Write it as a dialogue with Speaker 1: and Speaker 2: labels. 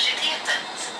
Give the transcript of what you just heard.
Speaker 1: sarjeta.